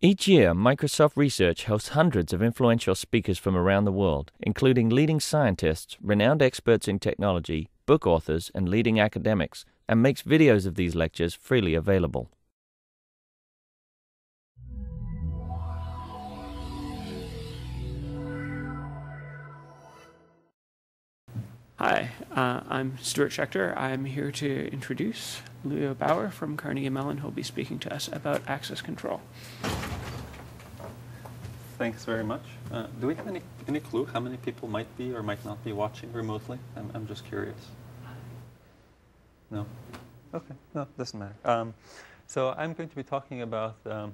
Each year, Microsoft Research hosts hundreds of influential speakers from around the world, including leading scientists, renowned experts in technology, book authors, and leading academics, and makes videos of these lectures freely available. Hi, uh, I'm Stuart Schechter. I'm here to introduce Lujo Bauer from Carnegie Mellon, who'll be speaking to us about access control. Thanks very much. Uh, do we have any, any clue how many people might be or might not be watching remotely? I'm, I'm just curious. No? Okay, no, doesn't matter. Um, so I'm going to be talking about um,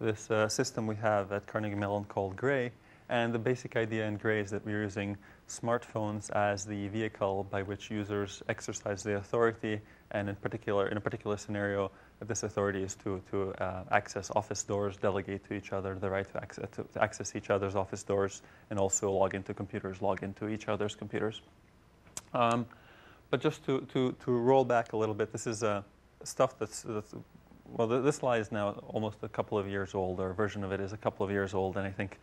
this uh, system we have at Carnegie Mellon called Grey. And the basic idea in Grey is that we're using smartphones as the vehicle by which users exercise the authority, and in particular, in a particular scenario, this authority is to, to uh, access office doors, delegate to each other the right to access, to, to access each other's office doors, and also log into computers, log into each other's computers. Um, but just to, to, to roll back a little bit, this is uh, stuff that's, that's well, this slide is now almost a couple of years old, or a version of it is a couple of years old, and I think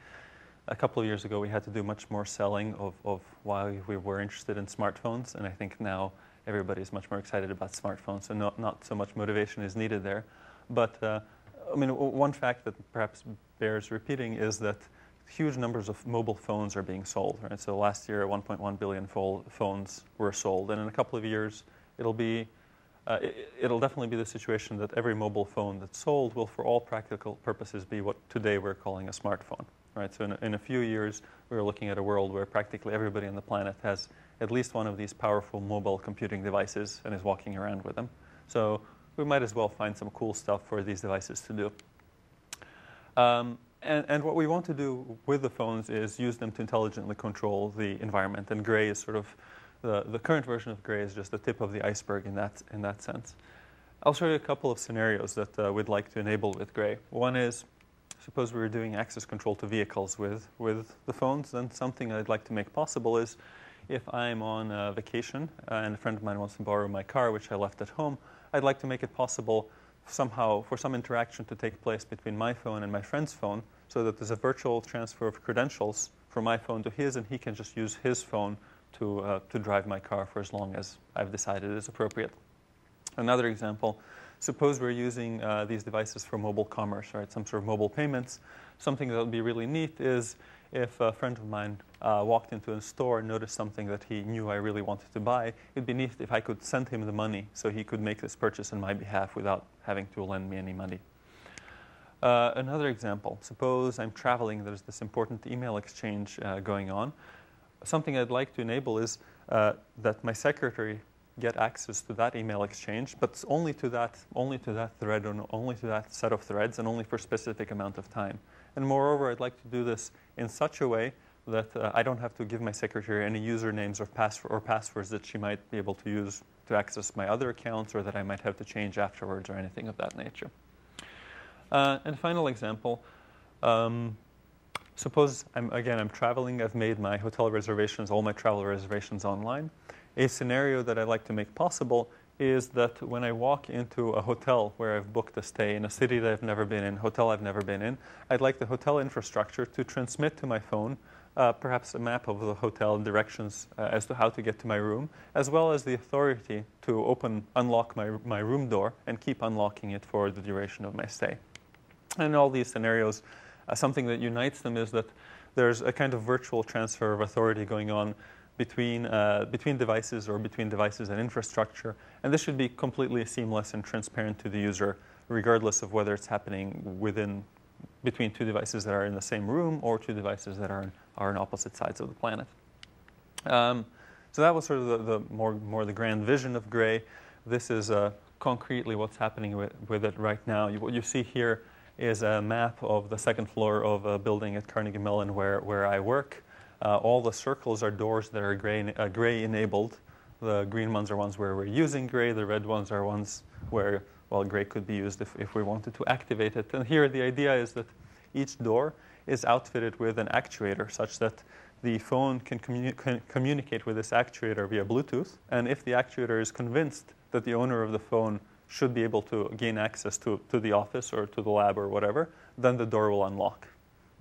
a couple of years ago, we had to do much more selling of, of why we were interested in smartphones. And I think now everybody is much more excited about smartphones, so not, not so much motivation is needed there. But uh, I mean, one fact that perhaps bears repeating is that huge numbers of mobile phones are being sold. Right? So last year, 1.1 billion phones were sold. And in a couple of years, it'll be uh, it, will definitely be the situation that every mobile phone that's sold will, for all practical purposes, be what today we're calling a smartphone right? So in a, in a few years, we're looking at a world where practically everybody on the planet has at least one of these powerful mobile computing devices and is walking around with them. So we might as well find some cool stuff for these devices to do. Um, and, and, what we want to do with the phones is use them to intelligently control the environment. And Grey is sort of the, the current version of Grey is just the tip of the iceberg in that, in that sense. I'll show you a couple of scenarios that uh, we'd like to enable with Grey. One is suppose we were doing access control to vehicles with, with the phones, then something I'd like to make possible is if I'm on vacation uh, and a friend of mine wants to borrow my car, which I left at home, I'd like to make it possible somehow for some interaction to take place between my phone and my friend's phone so that there's a virtual transfer of credentials from my phone to his and he can just use his phone to, uh, to drive my car for as long as I've decided is appropriate. Another example Suppose we're using uh, these devices for mobile commerce, right? Some sort of mobile payments. Something that would be really neat is if a friend of mine uh, walked into a store and noticed something that he knew I really wanted to buy, it'd be neat if I could send him the money so he could make this purchase on my behalf without having to lend me any money. Uh, another example, suppose I'm traveling, there's this important email exchange uh, going on. Something I'd like to enable is uh, that my secretary get access to that email exchange, but only to that, only to that thread or only to that set of threads and only for a specific amount of time. And moreover, I'd like to do this in such a way that uh, I don't have to give my secretary any usernames or, pass or passwords that she might be able to use to access my other accounts or that I might have to change afterwards or anything of that nature. Uh, and final example, um, suppose I'm, again, I'm traveling, I've made my hotel reservations, all my travel reservations online. A scenario that I like to make possible is that when I walk into a hotel where I've booked a stay in a city that I've never been in, hotel I've never been in, I'd like the hotel infrastructure to transmit to my phone uh, perhaps a map of the hotel and directions uh, as to how to get to my room, as well as the authority to open, unlock my, my room door and keep unlocking it for the duration of my stay. And all these scenarios, uh, something that unites them is that there's a kind of virtual transfer of authority going on between, uh, between devices or between devices and infrastructure. And this should be completely seamless and transparent to the user, regardless of whether it's happening within, between two devices that are in the same room or two devices that are, are on opposite sides of the planet. Um, so that was sort of the, the, more, more the grand vision of Grey. This is uh, concretely what's happening with, with it right now. You, what you see here is a map of the second floor of a building at Carnegie Mellon where, where I work. Uh, all the circles are doors that are Grey, uh, Grey enabled. The green ones are ones where we're using Grey. The red ones are ones where, well, Grey could be used if, if we wanted to activate it. And here the idea is that each door is outfitted with an actuator such that the phone can, can, communicate with this actuator via Bluetooth. And if the actuator is convinced that the owner of the phone should be able to gain access to, to the office or to the lab or whatever, then the door will unlock.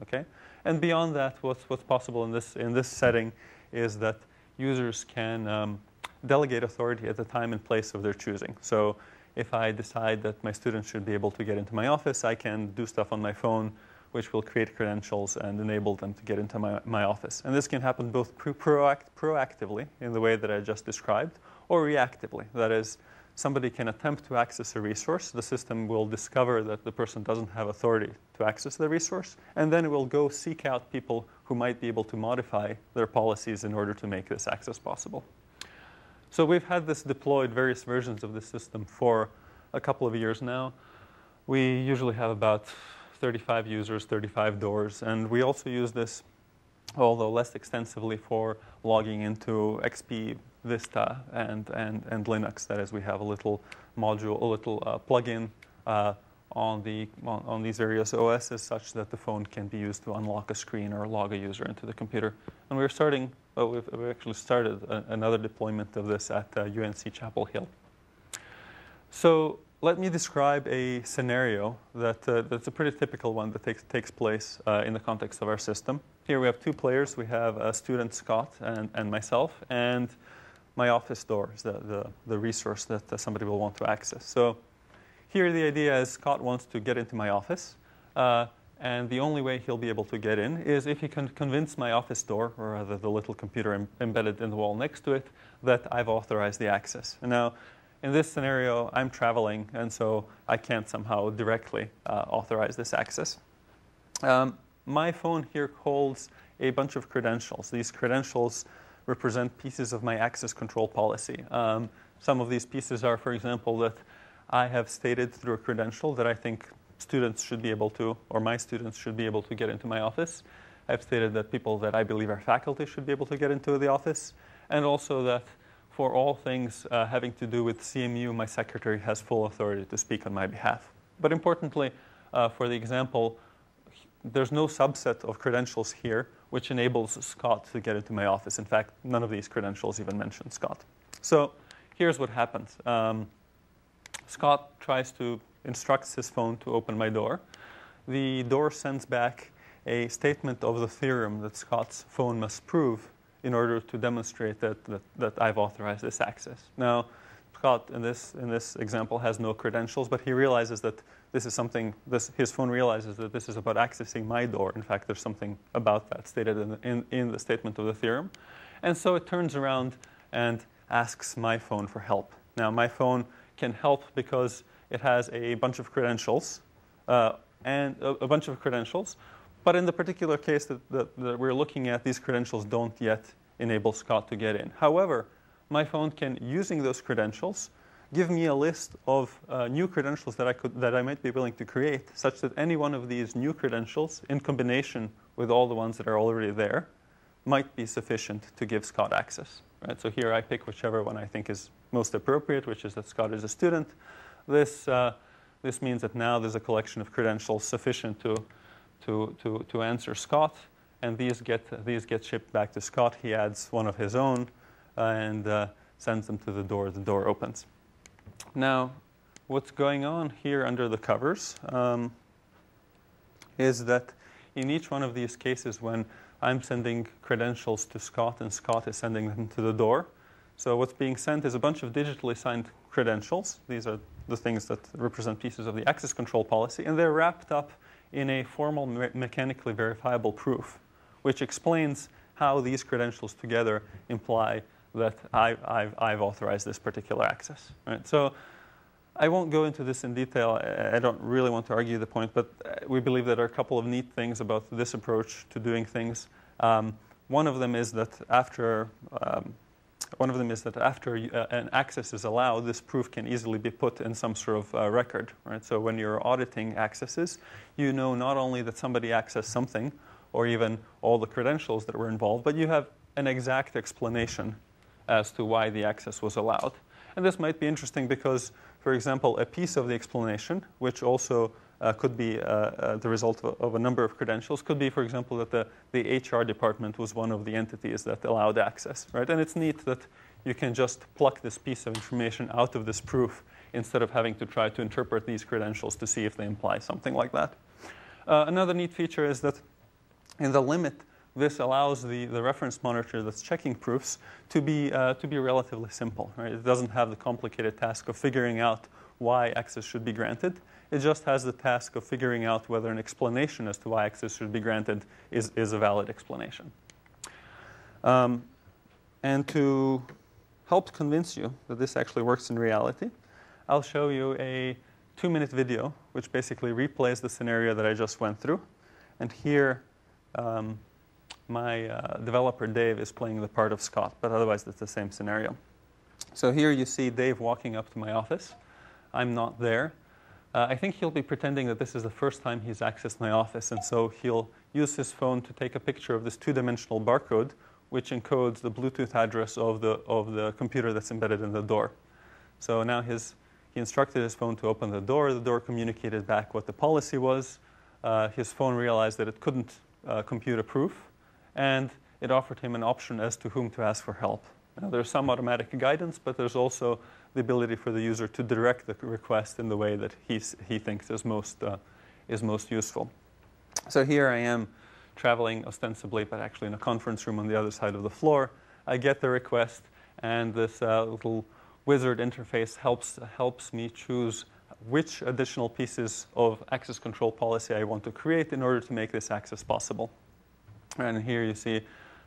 Okay? And beyond that, what's, what's possible in this, in this setting is that users can um, delegate authority at the time and place of their choosing. So if I decide that my students should be able to get into my office, I can do stuff on my phone which will create credentials and enable them to get into my, my office. And this can happen both pro- proact- proactively in the way that I just described or reactively. That is, somebody can attempt to access a resource. The system will discover that the person doesn't have authority to access the resource, and then it will go seek out people who might be able to modify their policies in order to make this access possible. So we've had this deployed, various versions of the system for a couple of years now. We usually have about 35 users, 35 doors, and we also use this, although less extensively, for logging into XP, Vista, and, and, and Linux. That is, we have a little module, a little uh, plugin uh, on, the, on, on, these various OSs such that the phone can be used to unlock a screen or log a user into the computer. And we're starting well, we've, we've actually started a, another deployment of this at uh, UNC Chapel Hill. So let me describe a scenario that, uh, that's a pretty typical one that takes, takes place uh, in the context of our system. Here we have two players. We have a student, Scott, and, and myself, and my office doors, the, the, the resource that somebody will want to access. So here the idea is Scott wants to get into my office. Uh, and the only way he'll be able to get in is if he can convince my office door, or rather the little computer Im- embedded in the wall next to it, that I've authorized the access. And now, in this scenario, I'm traveling, and so I can't somehow directly uh, authorize this access. Um, my phone here holds a bunch of credentials. These credentials represent pieces of my access control policy. Um, some of these pieces are, for example, that I have stated through a credential that I think students should be able to, or my students should be able to get into my office. I've stated that people that I believe are faculty should be able to get into the office, and also that for all things uh, having to do with CMU, my secretary has full authority to speak on my behalf. But importantly, uh, for the example, there's no subset of credentials here which enables Scott to get into my office. In fact, none of these credentials even mention Scott. So here's what happens. Um, Scott tries to instructs his phone to open my door. The door sends back a statement of the theorem that Scott's phone must prove in order to demonstrate that, that, that I've authorized this access. Now, Scott, in this, in this example, has no credentials, but he realizes that this is something, this, his phone realizes that this is about accessing my door. In fact, there's something about that stated in the, in, in the statement of the theorem. And so it turns around and asks my phone for help. Now, my phone can help because it has a bunch of credentials uh, and a, a, bunch of credentials. But in the particular case that, that, that, we're looking at, these credentials don't yet enable Scott to get in. However, my phone can, using those credentials, give me a list of uh, new credentials that I, could, that I might be willing to create, such that any one of these new credentials, in combination with all the ones that are already there, might be sufficient to give Scott access. Right? So here I pick whichever one I think is most appropriate, which is that Scott is a student. This, uh, this means that now there's a collection of credentials sufficient to, to, to, to answer Scott, and these get, these get shipped back to Scott. He adds one of his own and uh, sends them to the door. The door opens. Now, what's going on here under the covers um, is that in each one of these cases, when I'm sending credentials to Scott and Scott is sending them to the door, so what's being sent is a bunch of digitally signed credentials. These are the things that represent pieces of the access control policy, and they're wrapped up in a formal me- mechanically verifiable proof, which explains how these credentials together imply that I, have authorized this particular access. Right? So I won't go into this in detail. I don't really want to argue the point, but uh, we believe that there are a couple of neat things about this approach to doing things. Um, one of them is that after um, one of them is that after uh, an access is allowed, this proof can easily be put in some sort of uh, record. Right? So when you're auditing accesses, you know not only that somebody accessed something, or even all the credentials that were involved, but you have an exact explanation as to why the access was allowed. And this might be interesting because, for example, a piece of the explanation, which also uh, could be uh, uh, the result of, of, a number of credentials. Could be, for example, that the, the HR department was one of the entities that allowed access, right? And it's neat that you can just pluck this piece of information out of this proof instead of having to try to interpret these credentials to see if they imply something like that. Uh, another neat feature is that in the limit, this allows the, the reference monitor that's checking proofs to be, uh, to be relatively simple. Right? It doesn't have the complicated task of figuring out why access should be granted. It just has the task of figuring out whether an explanation as to why access should be granted is, is a valid explanation. Um, and to help convince you that this actually works in reality, I'll show you a two minute video which basically replays the scenario that I just went through. And here, um, my uh, developer Dave is playing the part of Scott, but otherwise it's the same scenario. So here you see Dave walking up to my office. I'm not there. Uh, I think he'll be pretending that this is the first time he's accessed my office, and so he'll use his phone to take a picture of this two-dimensional barcode, which encodes the Bluetooth address of the, of the computer that's embedded in the door. So now his, he instructed his phone to open the door. The door communicated back what the policy was. Uh, his phone realized that it couldn't uh, compute a proof, and it offered him an option as to whom to ask for help. Now, there's some automatic guidance, but there's also the ability for the user to direct the request in the way that he's, he thinks is most, uh, is most useful. So here I am traveling ostensibly, but actually in a conference room on the other side of the floor. I get the request, and this uh, little wizard interface helps, helps me choose which additional pieces of access control policy I want to create in order to make this access possible. And here you see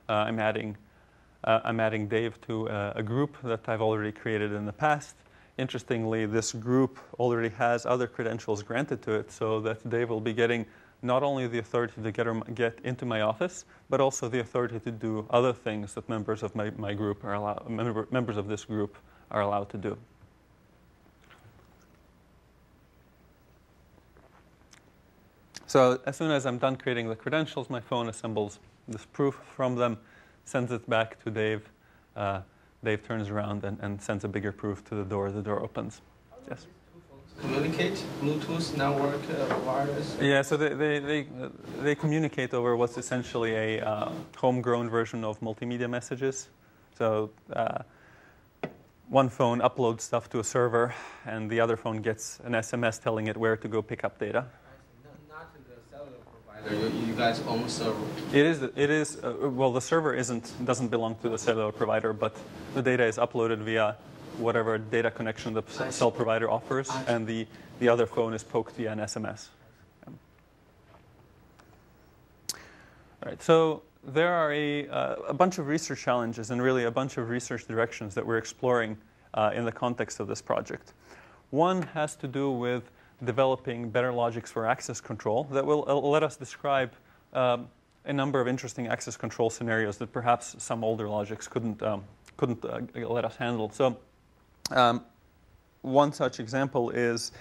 uh, I'm adding uh, I'm adding Dave to uh, a group that I've already created in the past. Interestingly, this group already has other credentials granted to it so that Dave will be getting not only the authority to get, get into my office, but also the authority to do other things that members of my, my group are allowed, member, members of this group are allowed to do. So as soon as I'm done creating the credentials, my phone assembles this proof from them sends it back to Dave. Uh, Dave turns around and, and sends a bigger proof to the door. The door opens. Yes. Communicate Bluetooth network uh, wireless. Yeah, so they they they, they communicate over what's essentially a uh, homegrown version of multimedia messages. So. Uh, one phone uploads stuff to a server, and the other phone gets an SMS telling it where to go pick up data. You, guys own server? It is. It is. Uh, well, the server isn't doesn't belong to the cellular provider, but the data is uploaded via whatever data connection the cell provider offers, and the the other phone is poked via an SMS. All right. So there are a, uh, a bunch of research challenges and really a bunch of research directions that we're exploring uh, in the context of this project. One has to do with developing better logics for access control that will uh, let us describe um, a number of interesting access control scenarios that perhaps some older logics couldn't, um, couldn't uh, let us handle. So um, one such example is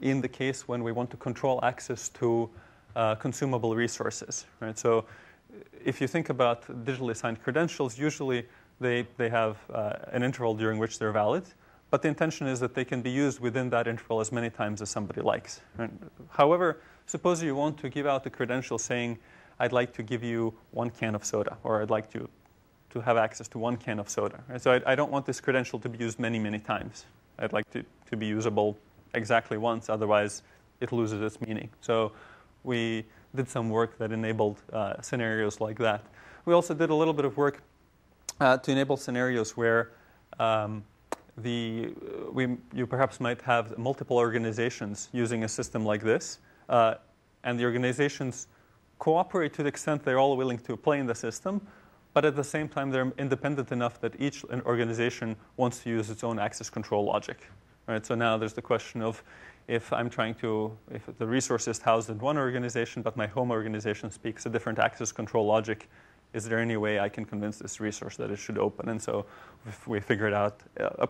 in the case when we want to control access to uh, consumable resources. Right? So if you think about digitally signed credentials, usually they, they have uh, an interval during which they're valid. But the intention is that they can be used within that interval as many times as somebody likes. Right? However, suppose you want to give out a credential saying, I'd like to give you one can of soda, or I'd like to, to have access to one can of soda. Right? So I, I don't want this credential to be used many, many times. I'd like to, to be usable exactly once, otherwise it loses its meaning. So we did some work that enabled uh, scenarios like that. We also did a little bit of work uh, to enable scenarios where um, the, we, you perhaps might have multiple organizations using a system like this, uh, and the organizations cooperate to the extent they're all willing to play in the system, but at the same time they're independent enough that each organization wants to use its own access control logic. Right? So now there's the question of if I'm trying to, if the resource is housed in one organization, but my home organization speaks a different access control logic, is there any way I can convince this resource that it should open? And so we figured out a,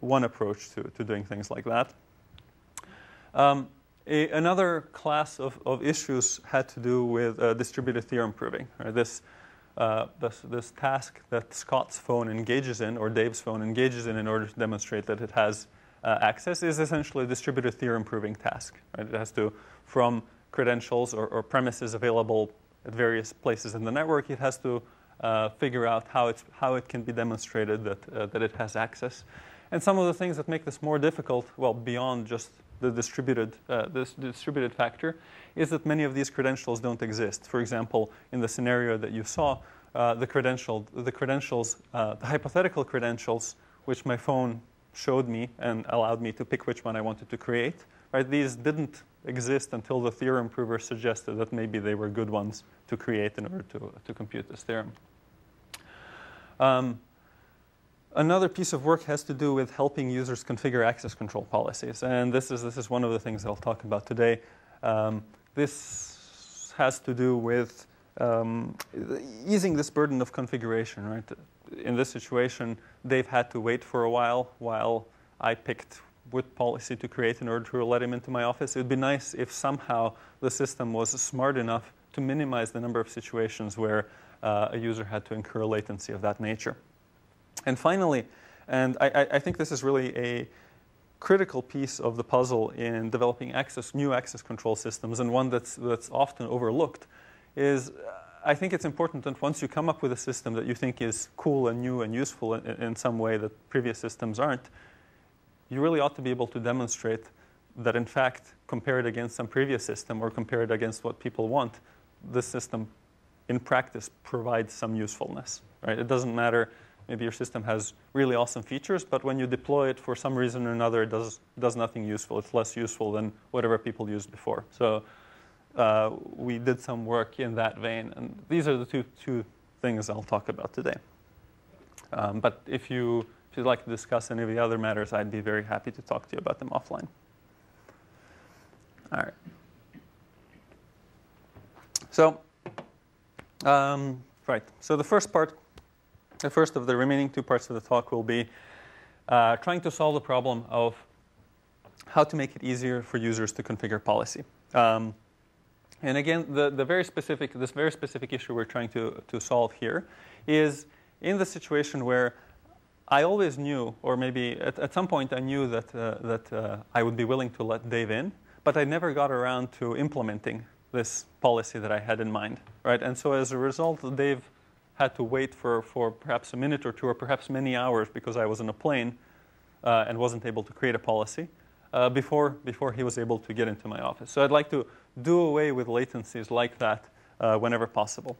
one approach to, to doing things like that. Um, a, another class of, of issues had to do with uh, distributed theorem proving. Right? This, uh, this, this task that Scott's phone engages in, or Dave's phone engages in, in order to demonstrate that it has uh, access, is essentially a distributed theorem proving task. Right? It has to, from credentials or, or premises available at various places in the network, it has to uh, figure out how, it's, how it can be demonstrated that, uh, that it has access. And some of the things that make this more difficult, well, beyond just the distributed, uh, this distributed factor, is that many of these credentials don't exist. For example, in the scenario that you saw, uh, the, credential, the credentials, uh, the hypothetical credentials, which my phone showed me and allowed me to pick which one I wanted to create, right? These didn't exist until the theorem prover suggested that maybe they were good ones to create in order to, to compute this theorem. Um, another piece of work has to do with helping users configure access control policies. And this is, this is one of the things I'll talk about today. Um, this has to do with um, easing this burden of configuration, right? In this situation, they've had to wait for a while while I picked what policy to create in order to let him into my office. It would be nice if somehow the system was smart enough to minimize the number of situations where uh, a user had to incur latency of that nature. And finally, and I, I, think this is really a critical piece of the puzzle in developing access, new access control systems, and one that's, that's often overlooked, is I think it's important that once you come up with a system that you think is cool and new and useful in, in some way that previous systems aren't, you really ought to be able to demonstrate that in fact, compared against some previous system or compared against what people want, this system in practice provides some usefulness. Right? It doesn't matter, maybe your system has really awesome features, but when you deploy it for some reason or another, it does, does nothing useful. It's less useful than whatever people used before. So uh, we did some work in that vein. And these are the two, two things I'll talk about today. Um, but if you if you'd like to discuss any of the other matters, I'd be very happy to talk to you about them offline. All right. So, um, right. So the first part, the first of the remaining two parts of the talk will be uh, trying to solve the problem of how to make it easier for users to configure policy. Um, and again, the, the very specific, this very specific issue we're trying to, to solve here is in the situation where I always knew, or maybe at, at some point I knew that, uh, that uh, I would be willing to let Dave in, but I never got around to implementing this policy that I had in mind, right? And so as a result, Dave had to wait for, for perhaps a minute or two, or perhaps many hours because I was in a plane uh, and wasn't able to create a policy uh, before, before he was able to get into my office. So I'd like to do away with latencies like that uh, whenever possible.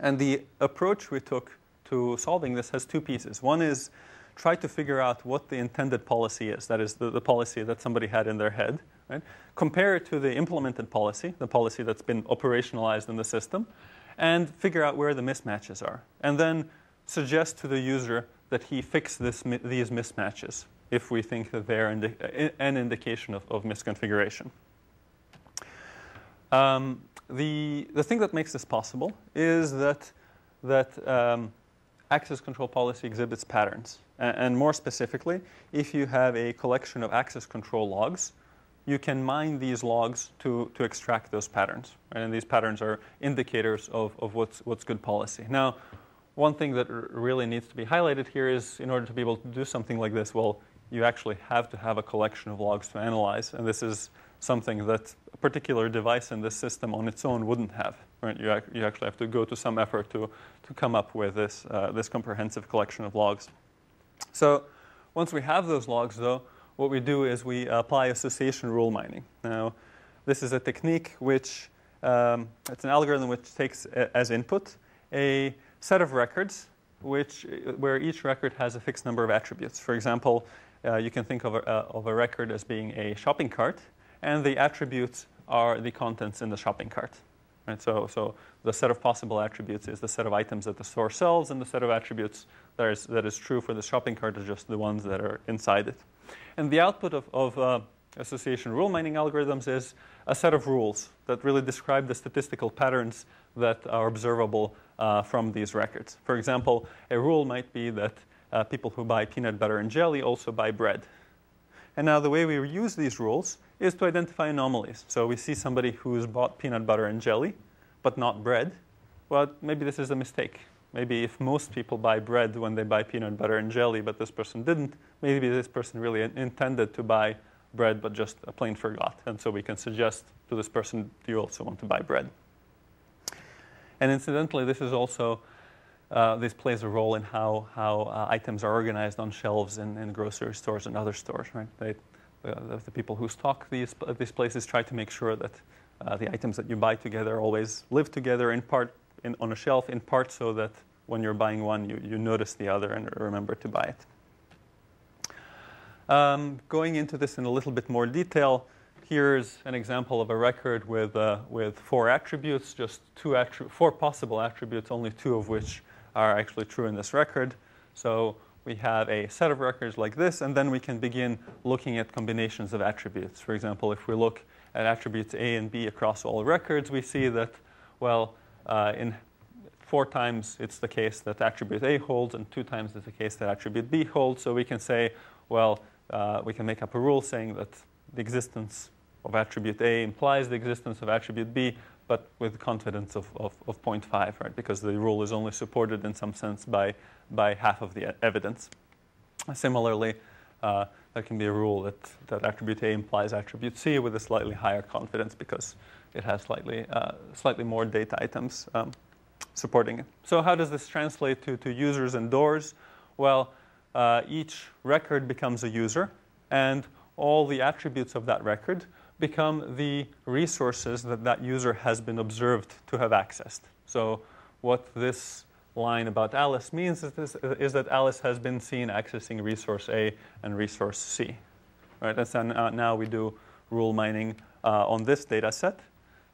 And the approach we took to solving this has two pieces. One is try to figure out what the intended policy is, that is, the, the policy that somebody had in their head. Right? Compare it to the implemented policy, the policy that's been operationalized in the system, and figure out where the mismatches are. And then suggest to the user that he fix this, these mismatches if we think that they're indi an indication of, of misconfiguration. Um, the, the thing that makes this possible is that, that um, access control policy exhibits patterns. And, more specifically, if you have a collection of access control logs, you can mine these logs to, to extract those patterns. Right? And these patterns are indicators of, of what's, what's good policy. Now, one thing that really needs to be highlighted here is in order to be able to do something like this, well, you actually have to have a collection of logs to analyze. And this is something that a particular device in this system on its own wouldn't have. You, ac you actually have to go to some effort to, to come up with this, uh, this comprehensive collection of logs. So once we have those logs, though, what we do is we apply association rule mining. Now, this is a technique which, um, it's an algorithm which takes a, as input a set of records which, where each record has a fixed number of attributes. For example, uh, you can think of a, uh, of a record as being a shopping cart, and the attributes are the contents in the shopping cart. Right? So, so the set of possible attributes is the set of items that the store sells, and the set of attributes that is, that is true for the shopping cart is just the ones that are inside it. And the output of, of uh, association rule mining algorithms is a set of rules that really describe the statistical patterns that are observable uh, from these records. For example, a rule might be that uh, people who buy peanut butter and jelly also buy bread. And now the way we use these rules is to identify anomalies. So we see somebody who's bought peanut butter and jelly, but not bread. Well, maybe this is a mistake. Maybe if most people buy bread when they buy peanut butter and jelly, but this person didn't, maybe this person really intended to buy bread but just a plain forgot. And so we can suggest to this person, do you also want to buy bread? And incidentally, this is also uh, this plays a role in how, how uh, items are organized on shelves in, in grocery stores and other stores, right? They, the, the people who stock these, these places try to make sure that uh, the items that you buy together always live together in part in, on a shelf, in part so that when you're buying one, you, you notice the other and remember to buy it. Um, going into this in a little bit more detail, here's an example of a record with, uh, with four attributes, just two attri- four possible attributes, only two of which are actually true in this record. So we have a set of records like this, and then we can begin looking at combinations of attributes. For example, if we look at attributes A and B across all records, we see that, well, uh, in four times it's the case that attribute A holds, and two times it's the case that attribute B holds. So we can say, well, uh, we can make up a rule saying that the existence of attribute A implies the existence of attribute B, but with confidence of, of, of 0.5, right? Because the rule is only supported in some sense by, by half of the evidence. Similarly, uh, there can be a rule that, that attribute A implies attribute C with a slightly higher confidence because it has slightly, uh, slightly more data items um, supporting it. So how does this translate to, to users and doors? Well, uh, each record becomes a user, and all the attributes of that record become the resources that that user has been observed to have accessed. So what this line about Alice means is, this, is that Alice has been seen accessing resource A and resource C. Right? And so now we do rule mining uh, on this data set.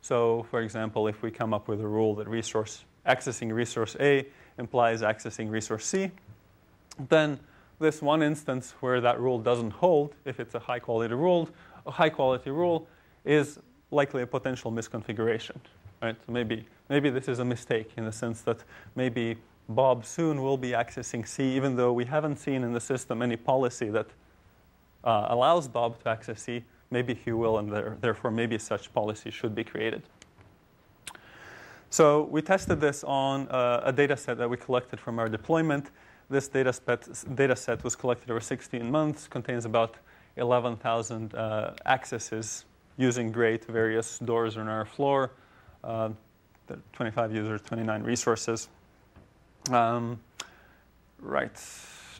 So for example, if we come up with a rule that resource accessing resource A implies accessing resource C, then this one instance where that rule doesn't hold, if it's a high quality rule, a high quality rule is likely a potential misconfiguration. Right? So maybe, maybe this is a mistake in the sense that maybe Bob soon will be accessing C, even though we haven't seen in the system any policy that uh, allows Bob to access C. Maybe he will, and there, therefore maybe such policy should be created. So we tested this on uh, a data set that we collected from our deployment. This data data set was collected over 16 months, contains about 11,000 uh, accesses using great various doors on our floor. Uh, 25 users, 29 resources. Um, right,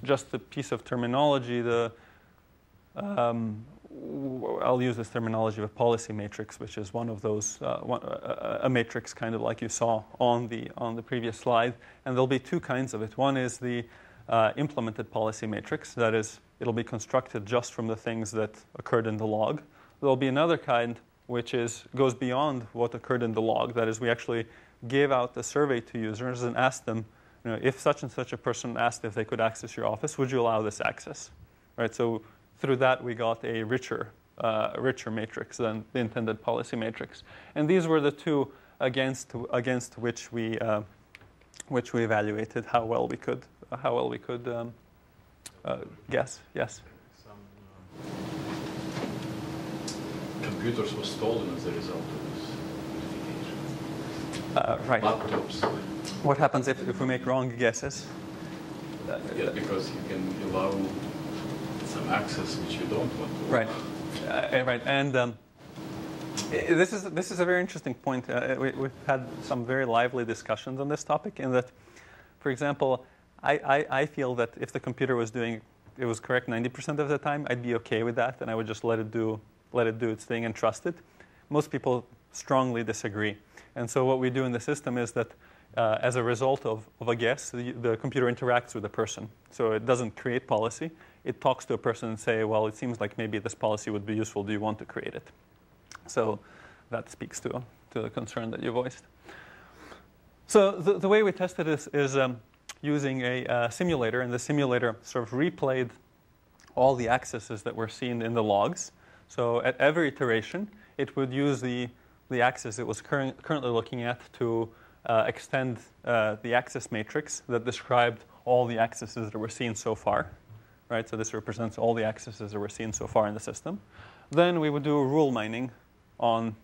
just a piece of terminology. The um, I'll use this terminology of a policy matrix, which is one of those uh, one, uh, a matrix kind of like you saw on the on the previous slide. And there'll be two kinds of it. One is the uh, implemented policy matrix. That is, it'll be constructed just from the things that occurred in the log. There'll be another kind which is goes beyond what occurred in the log. That is, we actually gave out the survey to users and asked them, you know, if such and such a person asked if they could access your office, would you allow this access? Right. So through that, we got a richer, uh, richer matrix than the intended policy matrix. And these were the two against against which we uh, which we evaluated how well we could how well we could um, uh, guess. Yes. Some uh, computers were stolen as a result of this uh, right. Laptops. What happens if, if we make wrong guesses? yeah, because you can allow some access which you don't want to. Right. Uh, right. And um, this is this is a very interesting point. Uh, we, have had some very lively discussions on this topic. In that, for example, I, I, I, feel that if the computer was doing it was correct 90% of the time, I'd be okay with that, and I would just let it do let it do its thing and trust it. Most people strongly disagree, and so what we do in the system is that. Uh, as a result of, of a guess, the, the computer interacts with the person. So it doesn't create policy. It talks to a person and say, well, it seems like maybe this policy would be useful. Do you want to create it? So that speaks to, to the concern that you voiced. So the, the way we tested this is um, using a uh, simulator, and the simulator sort of replayed all the accesses that were seen in the logs. So at every iteration, it would use the, the access it was cur- currently looking at to uh, extend uh, the access matrix that described all the accesses that were seen so far. Right? So this represents all the accesses that were seen so far in the system. Then we would do rule mining on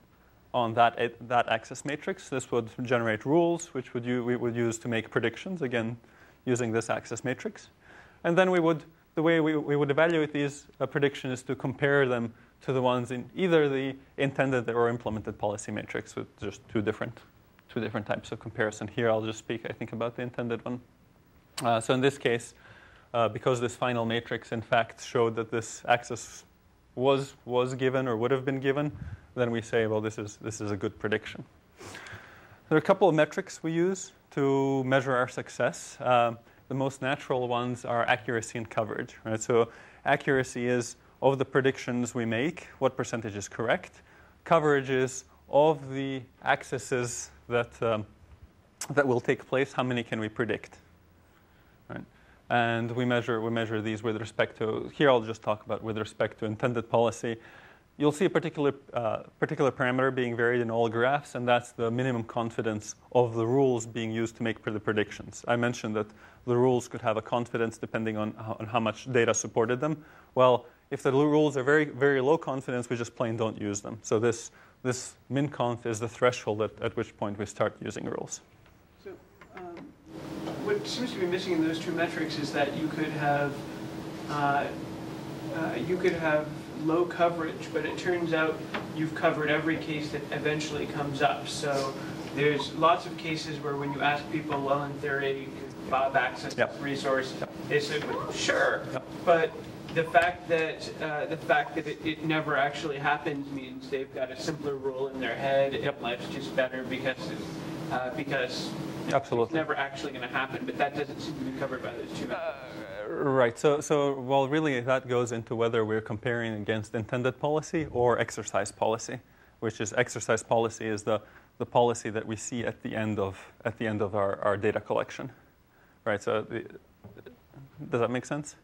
on that, that access matrix. This would generate rules, which would we would use to make predictions, again, using this access matrix. And then we would, the way we, we would evaluate these uh, predictions is to compare them to the ones in either the intended or implemented policy matrix with just two different, two different types of comparison. Here I'll just speak, I think, about the intended one. Uh, so in this case, uh, because this final matrix in fact showed that this axis was, was given or would have been given, then we say, well, this is, this is a good prediction. There are a couple of metrics we use to measure our success. Um, the most natural ones are accuracy and coverage. Right? So accuracy is of the predictions we make, what percentage is correct. Coverage is of the accesses that, um, that will take place, how many can we predict? Right? And we measure, we measure these with respect to, here I'll just talk about with respect to intended policy. You'll see a particular, uh, particular parameter being varied in all graphs, and that's the minimum confidence of the rules being used to make the predictions. I mentioned that the rules could have a confidence depending on how, on how much data supported them. Well, if the rules are very, very low confidence, we just plain don't use them. So this, this min conf is the threshold at, at which point we start using rules. So, um, what seems to be missing in those two metrics is that you could have uh, uh, you could have low coverage, but it turns out you've covered every case that eventually comes up. So there's lots of cases where when you ask people, well, in theory, Bob access yep. this resource, yep. they say, well, sure, yep. but the fact that uh, the fact that it, it, never actually happens means they've got a simpler rule in their head, yep. and life's just better because uh, because Absolutely. it's never actually going to happen. But that doesn't seem to be covered by those two. Uh, Right. So, so well, really, that goes into whether we're comparing against intended policy or exercise policy, which is exercise policy is the, the policy that we see at the end of at the end of our, our data collection, right? So, the, does that make sense?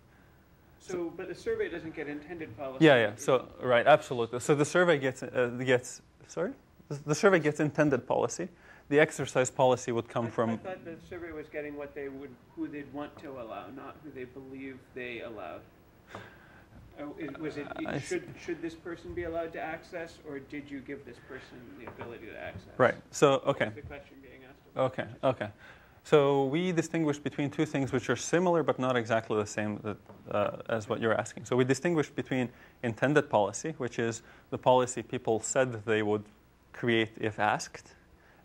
So, but the survey doesn't get intended policy. Yeah, yeah. So, right, absolutely. So the survey gets uh, gets sorry, the survey gets intended policy, the exercise policy would come I, from. I thought the survey was getting what they would, who they'd want to allow, not who they believe they allowed. Oh, was it, it should should this person be allowed to access, or did you give this person the ability to access? Right. So okay. the question being asked. Okay. Okay. So we distinguish between two things which are similar but not exactly the same that, uh, as what you're asking. So we distinguish between intended policy, which is the policy people said they would create if asked,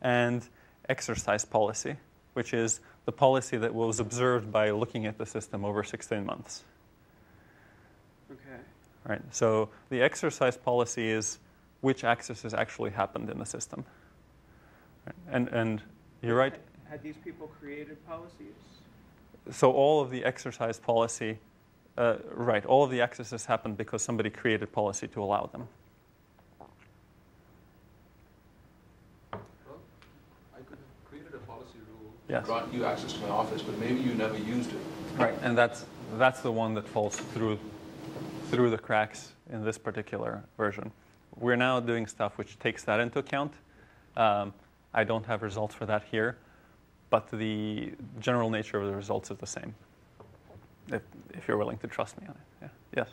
and exercise policy, which is the policy that was observed by looking at the system over 16 months. Okay. Right. So the exercise policy is which accesses actually happened in the system. Right. And and you're right. Had, had, these people created policies? So all of the exercise policy, uh, right? All of the accesses happened because somebody created policy to allow them. Yes. brought you access to my office, but maybe you never used it. Right, and that's that's the one that falls through through the cracks in this particular version. We're now doing stuff which takes that into account. Um, I don't have results for that here, but the general nature of the results is the same. If, if you're willing to trust me on it, yeah. Yes.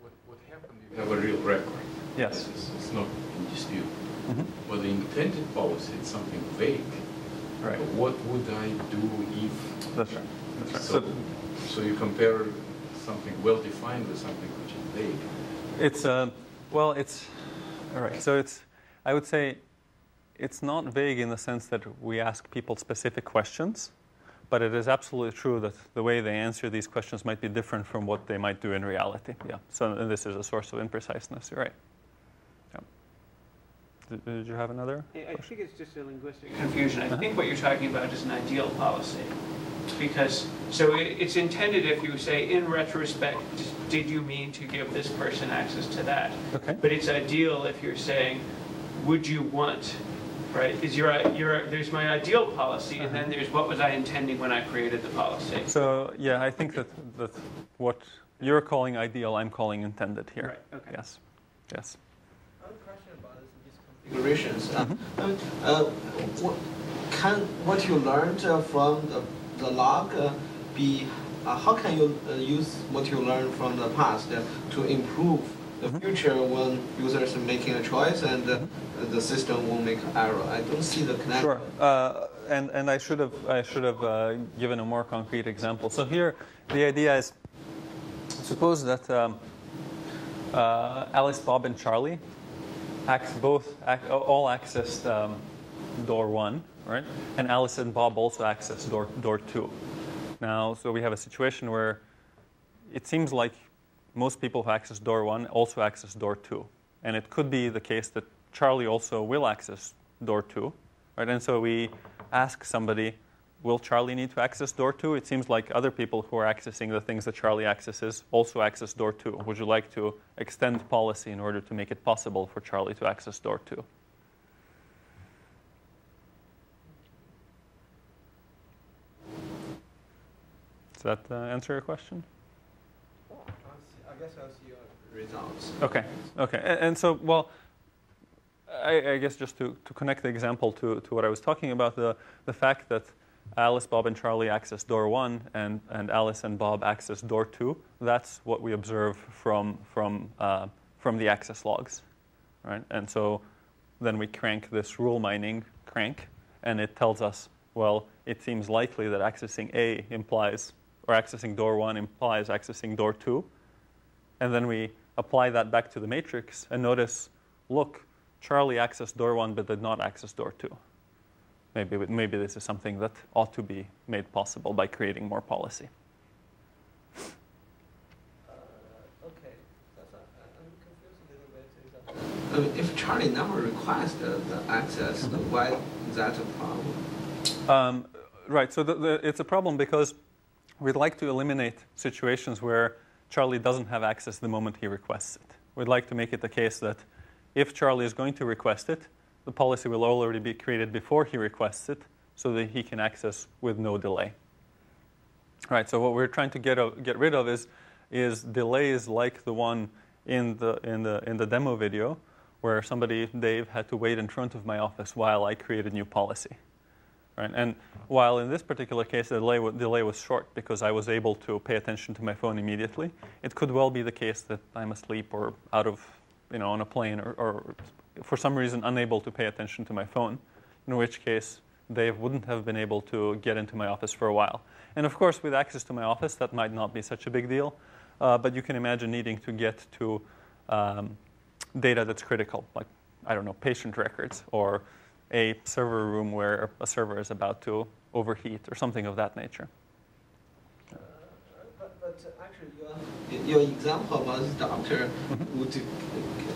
What, what happened? You have a real record. Yes. It's, it's not in dispute. Mm-hmm. But the intended policy is something vague. Right. But what would I do if? That's right. That's right. So, so, so you compare something well defined with something which is vague. It's uh, well, it's all right. So it's I would say it's not vague in the sense that we ask people specific questions, but it is absolutely true that the way they answer these questions might be different from what they might do in reality. Yeah. So this is a source of impreciseness. You're right. Did, you have another? I, I think it's just a linguistic confusion. I uh-huh. think what you're talking about is an ideal policy. Because, so it, it's intended if you say, in retrospect, did you mean to give this person access to that? Okay. But it's ideal if you're saying, would you want, right? Is your, your, there's my ideal policy, and then uh-huh. there's what was I intending when I created the policy. So, yeah, I think that, that what you're calling ideal, I'm calling intended here. Right, okay. Yes, yes configurations. Mm -hmm. uh, what, can what you learned uh, from the, the log uh, be? how can you use what you learned from the past to improve the mm -hmm. future when users are making a choice and uh, the system won't make error. I don't see the connection. Sure. Uh, and, and I should have, I should have uh, given a more concrete example. So here, the idea is, suppose that um, Alice, Bob, and Charlie both all accessed um, door one, right? And Alice and Bob also access door, door two. Now, so we have a situation where it seems like most people who access door one also access door two. And it could be the case that Charlie also will access door two, right? And so we ask somebody, will Charlie need to access door two? It seems like other people who are accessing the things that Charlie accesses also access door two. Would you like to extend policy in order to make it possible for Charlie to access door two? Does that uh, answer your question? I guess I'll see your results. Okay. Okay. And, and so, well, I, I, guess just to, to connect the example to, to what I was talking about, the, the fact that Alice, Bob, and Charlie access door one, and, and Alice and Bob access door two, that's what we observe from, from, uh, from the access logs. Right? And so then we crank this rule mining crank, and it tells us, well, it seems likely that accessing A implies or accessing door one implies accessing door two. And then we apply that back to the matrix and notice, look, Charlie accessed door one but did not access door two. Maybe, maybe this is something that ought to be made possible by creating more policy. Uh, if Charlie never requests the, the access, why is that a problem? Um, right, so the, the, it's a problem because We'd like to eliminate situations where Charlie doesn't have access the moment he requests it. We'd like to make it the case that if Charlie is going to request it, the policy will already be created before he requests it so that he can access with no delay. Right, so what we're trying to get, get rid of is, is delays like the one in the, in, the, in the demo video where somebody, Dave, had to wait in front of my office while I created a new policy. Right? And while in this particular case the delay, delay was short because I was able to pay attention to my phone immediately, it could well be the case that I'm asleep or out of, you know, on a plane or, or for some reason unable to pay attention to my phone, in which case they wouldn't have been able to get into my office for a while. And of course, with access to my office, that might not be such a big deal, uh, but you can imagine needing to get to um, data that's critical, like, I don't know, patient records or a server room where a server is about to overheat or something of that nature. Uh, but, but, actually, your, your example was doctor mm-hmm. would,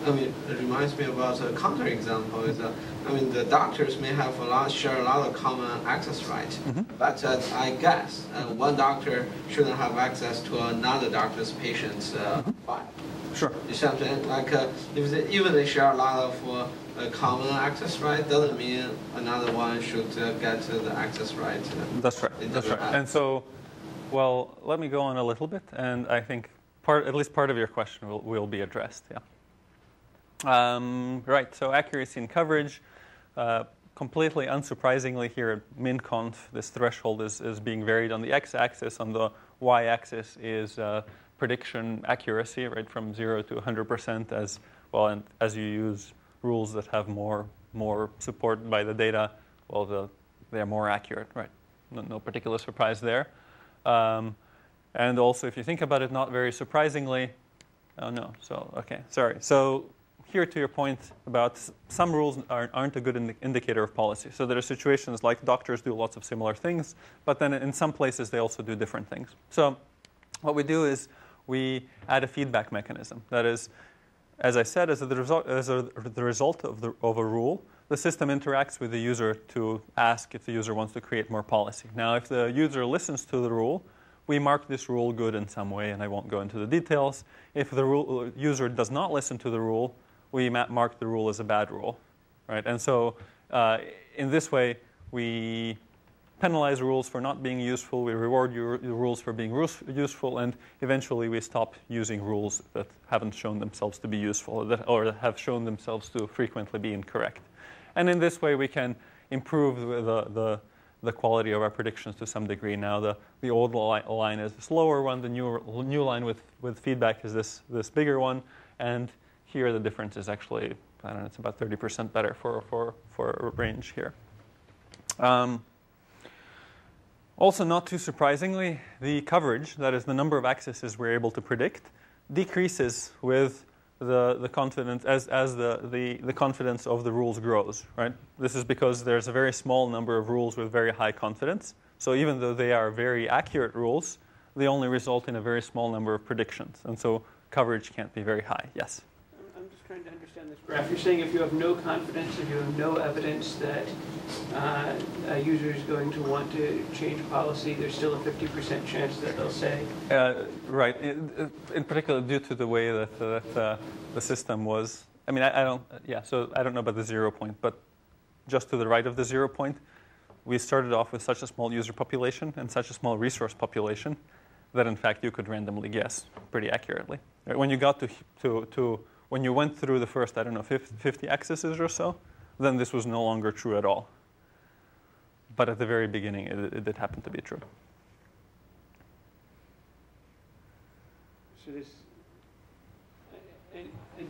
I mean, it reminds me about a counterexample. Is that, I mean, the doctors may have a lot, share a lot of common access rights, mm -hmm. but uh, I guess uh, one doctor shouldn't have access to another doctor's patient's uh, mm -hmm. file. Sure. You see what I'm saying? Like, uh, if they, even they share a lot of uh, common access right, doesn't mean another one should uh, get the access right. That's right. That's right. And so, well, let me go on a little bit, and I think part, at least part of your question will, will be addressed. Yeah. Um, right. So accuracy and coverage. Uh, completely unsurprisingly, here at MinConf, this threshold is, is being varied on the x-axis. On the y-axis is uh, prediction accuracy, right, from zero to 100% as well, and as you use rules that have more more support by the data, well, the, they're more accurate, right? No, no particular surprise there. Um, and also, if you think about it, not very surprisingly, oh no, so okay, sorry. So here to your point about some rules are, not a good indi indicator of policy. So there are situations like doctors do lots of similar things, but then in some places they also do different things. So what we do is we add a feedback mechanism. That is, as I said, as, the result, as a, the result of, the, of a rule, the system interacts with the user to ask if the user wants to create more policy. Now, if the user listens to the rule, we mark this rule good in some way, and I won't go into the details. If the rule, user does not listen to the rule, we mark the rule as a bad rule, right? And so, uh, in this way, we penalize rules for not being useful, we reward your, your rules for being useful, and eventually we stop using rules that haven't shown themselves to be useful or that, or have shown themselves to frequently be incorrect. And in this way, we can improve the, the, the quality of our predictions to some degree. Now, the, the old li line is this lower one, the new, new line with, with feedback is this, this bigger one, and here the difference is actually, I don't know, it's about 30% better for, for, for a range here. Um, also, not too surprisingly, the coverage, that is the number of accesses we're able to predict, decreases with the, the confidence as, as the, the, the confidence of the rules grows, right? This is because there's a very small number of rules with very high confidence. So even though they are very accurate rules, they only result in a very small number of predictions. And so coverage can't be very high. Yes? Trying to understand this graph. You're saying if you have no confidence, if you have no evidence that uh, a user is going to want to change policy, there's still a 50% chance that they'll say, Uh, right. In, in particular, due to the way that, that uh, the system was. I mean, I, I don't. Yeah. So I don't know about the zero point, but just to the right of the zero point, we started off with such a small user population and such a small resource population that, in fact, you could randomly guess pretty accurately. When you got to to to when you went through the first, I don't know, 50, 50 accesses or so, then this was no longer true at all. But at the very beginning, it, it did happen to be true. so this,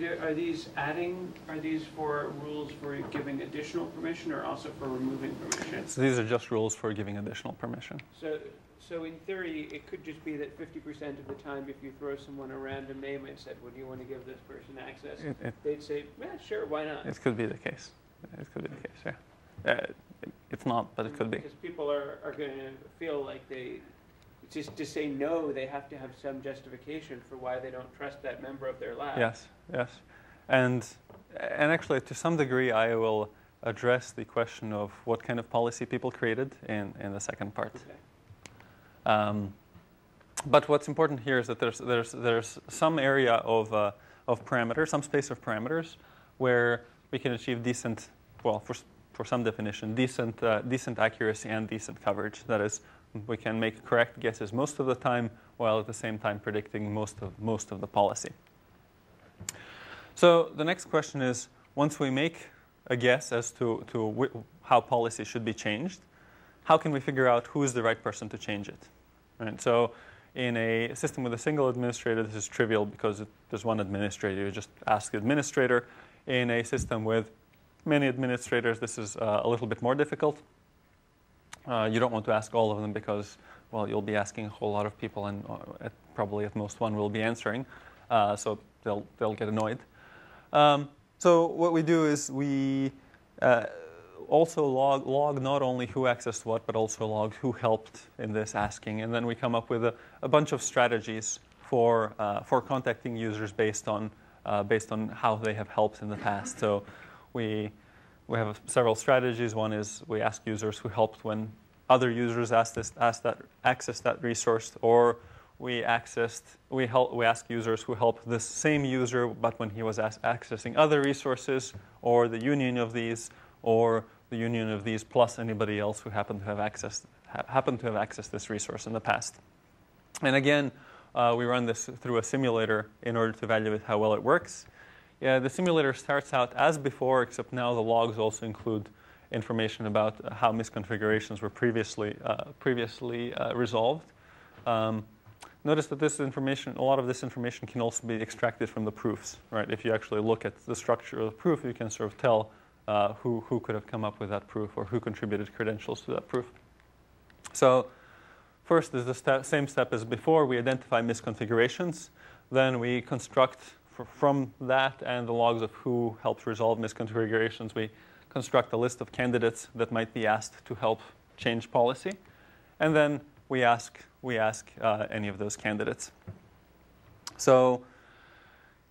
are these adding, are these for rules for giving additional permission or also for removing permission? So these are just rules for giving additional permission. So, so in theory, it could just be that 50% of the time, if you throw someone a random name and said, would you want to give this person access? It, it, They'd say, yeah, sure, why not? it could be the case. It could be the case, yeah. Uh, it's not, but it could be. Because people are, are going to feel like they, just to say no, they have to have some justification for why they don't trust that member of their lab. Yes, yes. And, and actually, to some degree, I will address the question of what kind of policy people created in, in the second part. Okay. Um, but what's important here is that there's, there's, there's some area of, uh, of parameters, some space of parameters, where we can achieve decent, well, for, for some definition, decent, uh, decent accuracy and decent coverage. That is, we can make correct guesses most of the time, while at the same time predicting most of, most of the policy. So the next question is, once we make a guess as to, to how policy should be changed, how can we figure out who is the right person to change it? Right? So in a system with a single administrator, this is trivial because it, there's one administrator. You just ask the administrator. In a system with many administrators, this is uh, a little bit more difficult. Uh, you don't want to ask all of them because, well, you'll be asking a whole lot of people, and uh, at, probably at most one will be answering. Uh, so they'll, they'll get annoyed. Um, so what we do is we uh, also log, log not only who accessed what, but also log who helped in this asking. And then we come up with a, a bunch of strategies for, uh, for contacting users based on, uh, based on how they have helped in the past. So we, we have several strategies. One is we ask users who helped when other users asked, this, asked that, access that resource, or we accessed, we, help, we ask users who helped this same user, but when he was as- accessing other resources, or the union of these, or the union of these plus anybody else who happened to have accessed, ha- happened to have accessed this resource in the past. And again, uh, we run this through a simulator in order to evaluate how well it works. Yeah, the simulator starts out as before, except now the logs also include information about uh, how misconfigurations were previously, uh, previously uh, resolved. Um, notice that this information, a lot of this information can also be extracted from the proofs, right? If you actually look at the structure of the proof, you can sort of tell uh, who, who could have come up with that proof or who contributed credentials to that proof. So first is the step, same step as before. We identify misconfigurations. Then we construct from that and the logs of who helped resolve misconfigurations, we construct a list of candidates that might be asked to help change policy. And then we ask, we ask uh, any of those candidates. So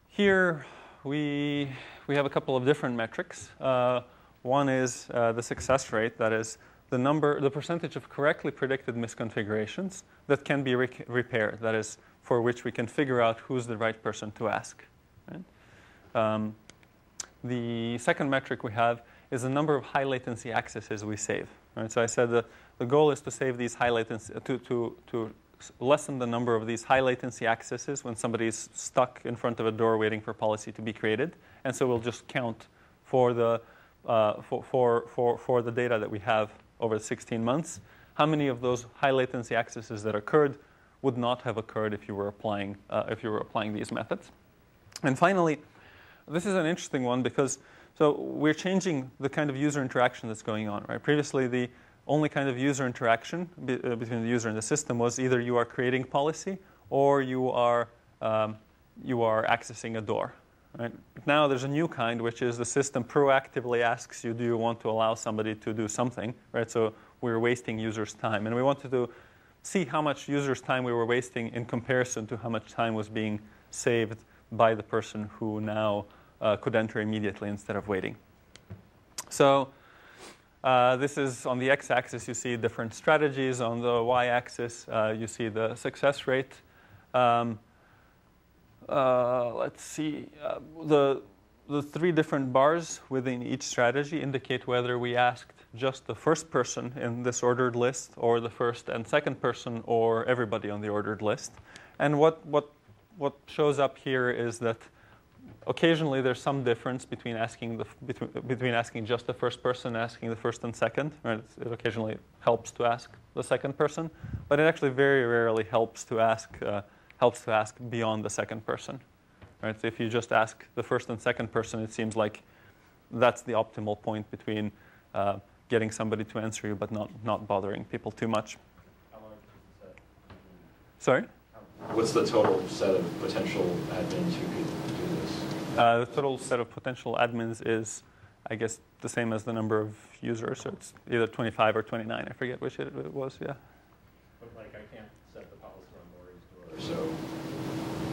here we, we have a couple of different metrics. Uh, one is uh, the success rate, that is the number, the percentage of correctly predicted misconfigurations that can be re- repaired, that is for which we can figure out who's the right person to ask. Um, the second metric we have is the number of high latency accesses we save. Right? So I said the, the goal is to save these high latency, to, to, to lessen the number of these high latency accesses when somebody is stuck in front of a door waiting for policy to be created. And so we'll just count for the, uh, for, for, for, for the data that we have over 16 months, how many of those high latency accesses that occurred would not have occurred if you were applying, uh, if you were applying these methods. And finally, this is an interesting one because so we're changing the kind of user interaction that's going on, right? Previously, the only kind of user interaction be, uh, between the user and the system was either you are creating policy or you are um, you are accessing a door, Right? Now there's a new kind, which is the system proactively asks you, do you want to allow somebody to do something? Right? So we're wasting users' time. And we wanted to see how much users' time we were wasting in comparison to how much time was being saved by the person who now uh, could enter immediately instead of waiting. So uh, this is on the x-axis, you see different strategies. On the y-axis, uh, you see the success rate. Um, uh, let's see, uh, the, the three different bars within each strategy indicate whether we asked just the first person in this ordered list or the first and second person or everybody on the ordered list. And what, what, what shows up here is that occasionally there's some difference between asking, the, between, between asking just the first person and asking the first and second. Right? It occasionally helps to ask the second person, but it actually very rarely helps to ask uh, helps to ask beyond the second person. Right? So if you just ask the first and second person, it seems like that's the optimal point between uh, getting somebody to answer you but not, not bothering people too much. Sorry? What's the total set of potential admins who could do this? Uh, the total set of potential admins is, I guess, the same as the number of users. So it's either 25 or 29. I forget which it, it was. Yeah. But like, I can't set the policy on Lori's door.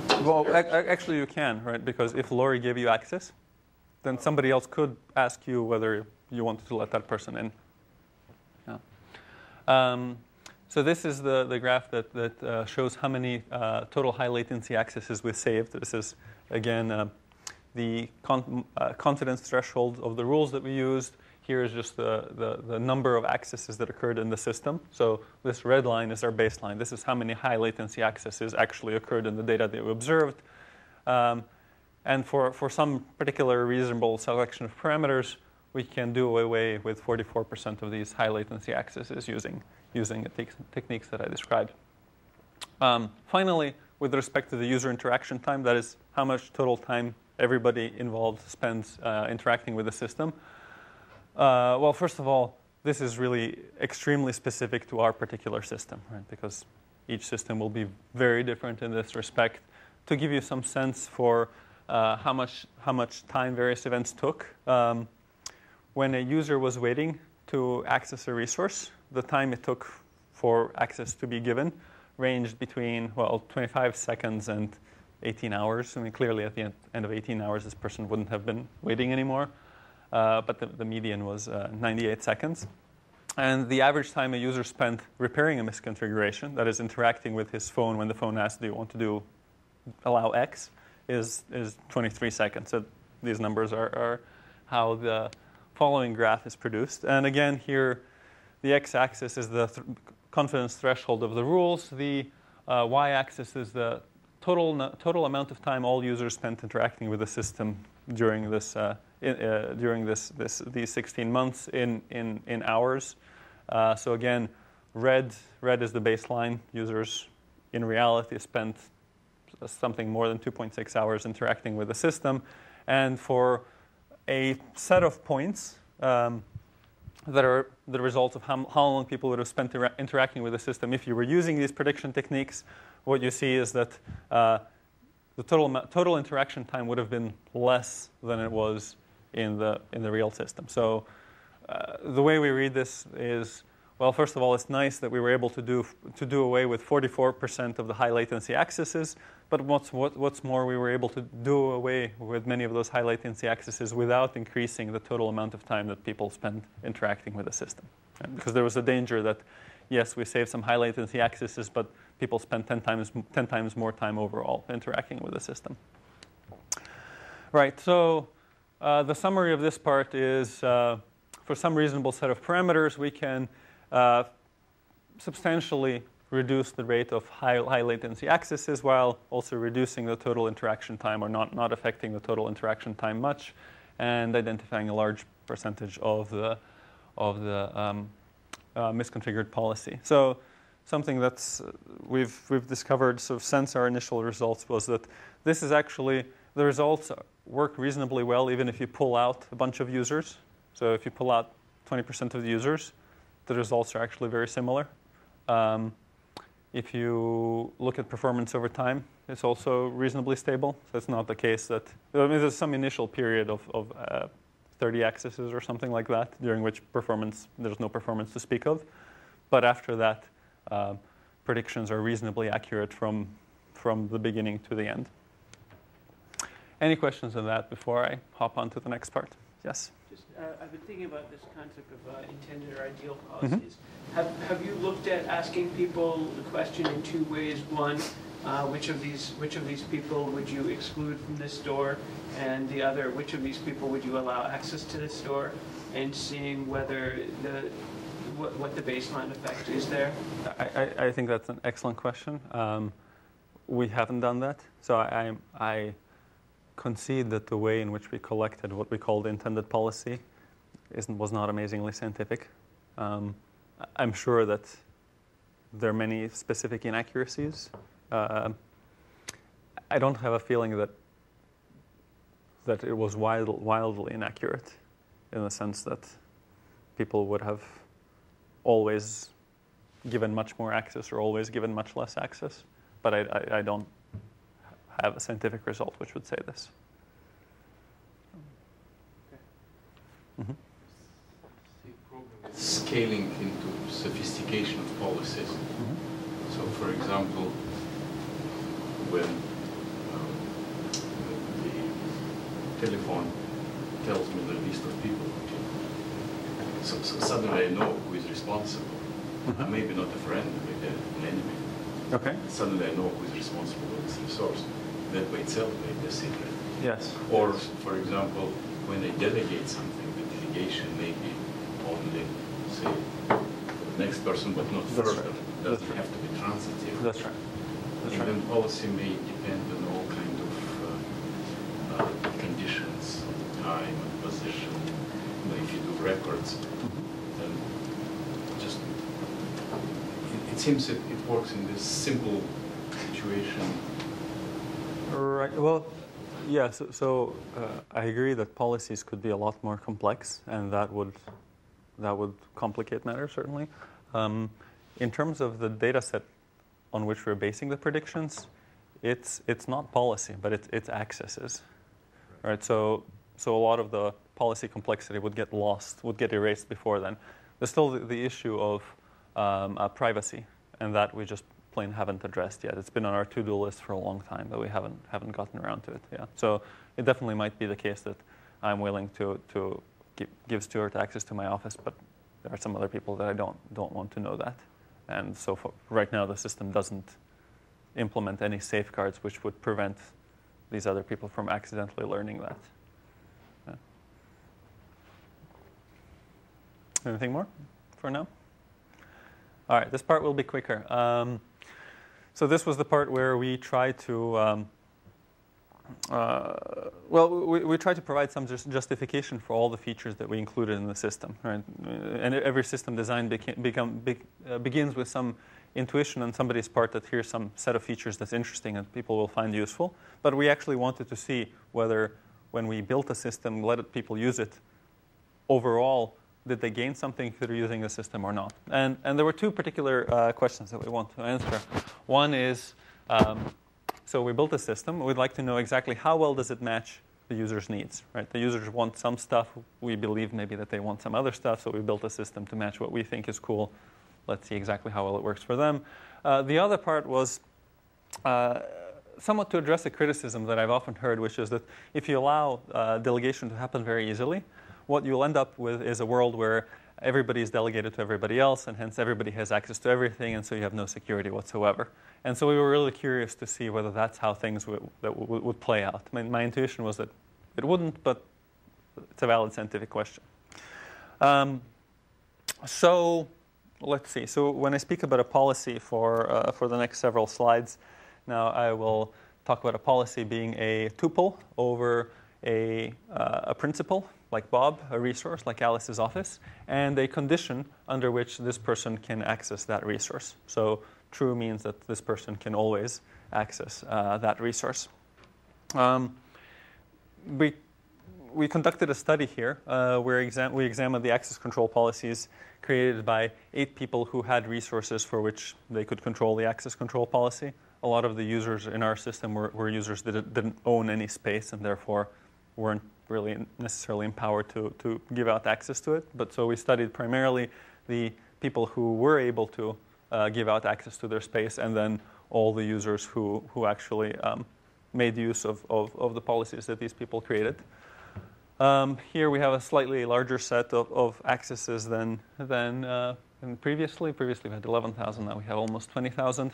So. Well, actually, you can, right? Because if Lori gave you access, then somebody else could ask you whether you wanted to let that person in. Yeah. Um, so this is the, the graph that, that uh, shows how many uh, total high latency accesses we saved. This is, again, uh, the con- uh, confidence threshold of the rules that we used, here is just the, the, the, number of accesses that occurred in the system. So this red line is our baseline. This is how many high latency accesses actually occurred in the data that we observed. Um, and for, for some particular reasonable selection of parameters, we can do away with 44% of these high latency accesses using, using the te techniques that I described. Um, finally, with respect to the user interaction time, that is how much total time everybody involved spends uh, interacting with the system. Uh, well, first of all, this is really extremely specific to our particular system, right? Because each system will be very different in this respect. To give you some sense for uh, how much how much time various events took, um, when a user was waiting to access a resource, the time it took for access to be given ranged between well 25 seconds and 18 hours. I mean, clearly at the end of 18 hours, this person wouldn't have been waiting anymore. Uh, but the, the, median was uh, 98 seconds. And the average time a user spent repairing a misconfiguration, that is interacting with his phone when the phone asks, do you want to do allow X, is, is 23 seconds. So these numbers are, are how the following graph is produced. And again, here, the x-axis is the th confidence threshold of the rules. The uh, y-axis is the total, total amount of time all users spent interacting with the system during this uh, in, uh, during this, this, these 16 months in, in, in hours. Uh, so again, red, red is the baseline. Users in reality spent something more than 2.6 hours interacting with the system. And for a set of points um, that are the result of how, how long people would have spent inter interacting with the system, if you were using these prediction techniques, what you see is that uh, the total, total interaction time would have been less than it was in the, in the real system. So uh, the way we read this is, well, first of all, it's nice that we were able to do, to do away with 44% of the high latency accesses, but what's, what, what's more, we were able to do away with many of those high latency accesses without increasing the total amount of time that people spend interacting with the system. Right? Because there was a danger that, yes, we saved some high latency accesses, but people spend 10 times, 10 times more time overall interacting with the system. Right, so uh, the summary of this part is uh, for some reasonable set of parameters, we can uh, substantially reduce the rate of high, high latency accesses while also reducing the total interaction time or not, not affecting the total interaction time much and identifying a large percentage of the, of the um, uh, misconfigured policy. So something that's uh, we've, we've discovered sort of since our initial results was that this is actually the results work reasonably well even if you pull out a bunch of users. So if you pull out 20% of the users, the results are actually very similar. Um, if you look at performance over time, it's also reasonably stable. So it's not the case that I mean, there's some initial period of, of uh, 30 accesses or something like that, during which performance there's no performance to speak of. But after that, uh, predictions are reasonably accurate from from the beginning to the end. Any questions on that before I hop on to the next part? Yes. Just, uh, I've been thinking about this concept of uh, intended or ideal policies. Have, have you looked at asking people the question in two ways? One, uh, which of these which of these people would you exclude from this store, and the other, which of these people would you allow access to this store, and seeing whether the what, what the baseline effect is there. I, I, I think that's an excellent question. Um, we haven't done that, so I, I concede that the way in which we collected what we call the intended policy was not amazingly scientific. Um, I'm sure that there are many specific inaccuracies. Uh, I don't have a feeling that that it was wild, wildly inaccurate, in the sense that people would have always given much more access or always given much less access. But I, I, I don't have a scientific result which would say this. Mm-hmm. Scaling into sophistication of policies. Mm-hmm. So, for example, when um, the telephone tells me the list of people, so, so suddenly I know who is responsible. Mm-hmm. Maybe not a friend, maybe an enemy. Okay. Suddenly I know who is responsible for this resource. That by itself may be a secret. Yes. Or, for example, when they delegate something, the delegation may be only, say, the next person, but not That's further. right. Doesn't That's have to be transitive. That's right. That's and right. then policy may depend on all kind of uh, uh, conditions, time and position. Know, if you do records, Mm-hmm. then just it, it seems that it works in this simple situation. Right. Well, yeah. So, so uh, I agree that policies could be a lot more complex, and that would that would complicate matters certainly. Um, in terms of the data set on which we're basing the predictions, it's it's not policy, but it's it's accesses, right? So so a lot of the policy complexity would get lost, would get erased before then. There's still the, the issue of um, uh, privacy, and that we just plain haven't addressed yet. It's been on our to-do list for a long time, but we haven't haven't gotten around to it. Yeah. So it definitely might be the case that I'm willing to to give, give Stuart access to my office, but there are some other people that I don't don't want to know that. And so for, right now, the system doesn't implement any safeguards which would prevent these other people from accidentally learning that. Yeah. Anything more for now? All right, this part will be quicker. Um, so this was the part where we tried to, um, uh, well, we, we tried to provide some just justification for all the features that we included in the system, right? And every system design become, be, uh, begins with some intuition on somebody's part that here's some set of features that's interesting and people will find useful. But we actually wanted to see whether when we built a system, let people use it, overall, did they gain something through using the system or not? And, and there were two particular uh, questions that we want to answer. One is, um, so we built a system. We'd like to know exactly how well does it match the user's needs, right? The users want some stuff. We believe maybe that they want some other stuff, so we built a system to match what we think is cool. Let's see exactly how well it works for them. Uh, the other part was uh, somewhat to address a criticism that I've often heard, which is that if you allow uh, delegation to happen very easily, what you'll end up with is a world where everybody is delegated to everybody else, and hence everybody has access to everything, and so you have no security whatsoever. And so we were really curious to see whether that's how things would, would, play out. My, my, intuition was that it wouldn't, but it's a valid scientific question. Um, so let's see. So when I speak about a policy for, uh, for the next several slides, now I will talk about a policy being a tuple over a, uh, a principal, like Bob, a resource like Alice's office, and a condition under which this person can access that resource. So true means that this person can always access uh, that resource. Um, we, we conducted a study here uh, where exam- we examined the access control policies created by eight people who had resources for which they could control the access control policy. A lot of the users in our system were, were users that didn't own any space and therefore weren't really necessarily empowered to, to give out access to it. But so we studied primarily the people who were able to uh, give out access to their space and then all the users who, who actually um, made use of, of, of, the policies that these people created. Um, here we have a slightly larger set of, of accesses than, than, uh, than previously. Previously we had 11,000, now we have almost 20,000.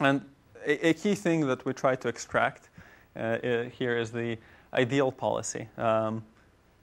And a, a, key thing that we try to extract uh, here is the ideal policy um,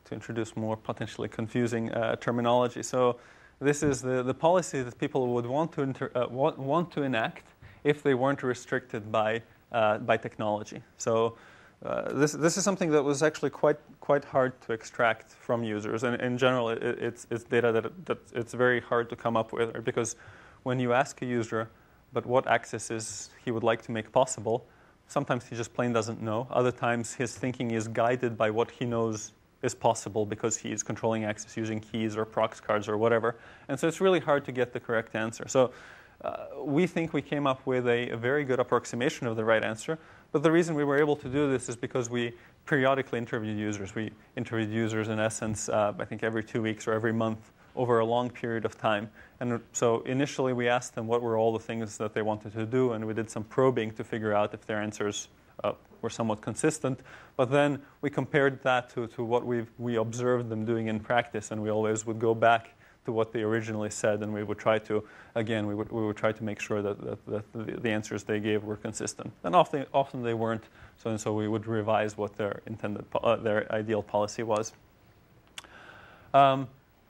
to introduce more potentially confusing uh, terminology. So this is the, the policy that people would want to, inter, uh, want, want to enact if they weren't restricted by, uh, by technology. So uh, this, this is something that was actually quite, quite hard to extract from users. And in general, it, it's, it's data that, that it's very hard to come up with because when you ask a user, but what accesses he would like to make possible, sometimes he just plain doesn't know. Other times his thinking is guided by what he knows is possible because he's controlling access using keys or prox cards or whatever. And so it's really hard to get the correct answer. So uh, we think we came up with a, a, very good approximation of the right answer. But the reason we were able to do this is because we periodically interviewed users. We interviewed users, in essence, uh, I think every two weeks or every month over a long period of time. And so initially we asked them what were all the things that they wanted to do, and we did some probing to figure out if their answers uh, were somewhat consistent. But then we compared that to, to what we we observed them doing in practice, and we always would go back to what they originally said, and we would try to, again, we would, we would try to make sure that, that, that the, the, answers they gave were consistent. And often, often they weren't, so, and so we would revise what their intended, uh, their ideal policy was. Um,